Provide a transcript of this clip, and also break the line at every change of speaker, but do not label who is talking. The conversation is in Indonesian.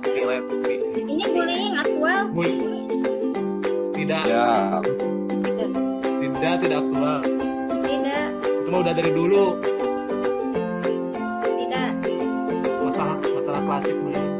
udah oke
Ini bullying aktual.
Bully. tidak
Ya.
tidak tidak aktual
Tidak,
itu mah udah dari dulu
tidak.
masalah masalah klasik bullying